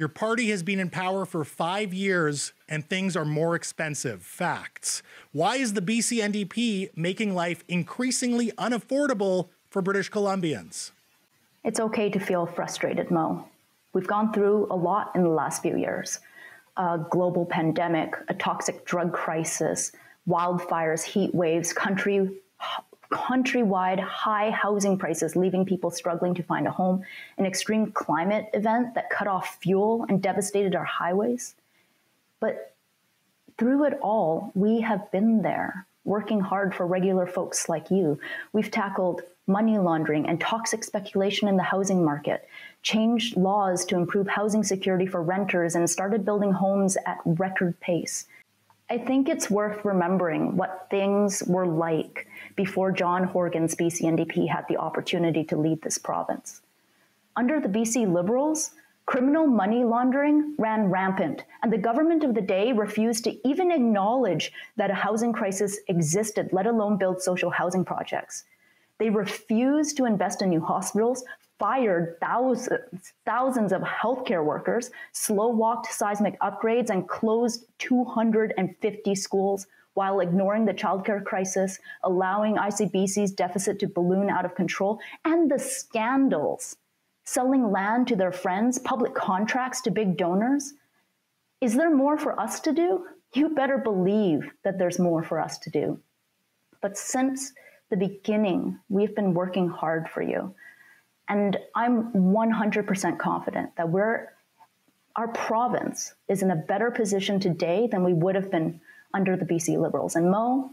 Your party has been in power for five years and things are more expensive. Facts. Why is the BC NDP making life increasingly unaffordable for British Columbians? It's okay to feel frustrated, Mo. We've gone through a lot in the last few years a global pandemic, a toxic drug crisis, wildfires, heat waves, country countrywide high housing prices, leaving people struggling to find a home, an extreme climate event that cut off fuel and devastated our highways. But through it all, we have been there, working hard for regular folks like you. We've tackled money laundering and toxic speculation in the housing market, changed laws to improve housing security for renters, and started building homes at record pace. I think it's worth remembering what things were like before John Horgan's BC NDP had the opportunity to lead this province. Under the BC Liberals, criminal money laundering ran rampant, and the government of the day refused to even acknowledge that a housing crisis existed, let alone build social housing projects. They refused to invest in new hospitals, fired thousands, thousands of healthcare workers, slow walked seismic upgrades, and closed 250 schools while ignoring the childcare crisis, allowing ICBC's deficit to balloon out of control, and the scandals selling land to their friends, public contracts to big donors. Is there more for us to do? You better believe that there's more for us to do. But since the beginning, we've been working hard for you. And I'm 100% confident that we're our province is in a better position today than we would have been under the BC Liberals. And Mo,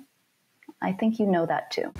I think you know that too.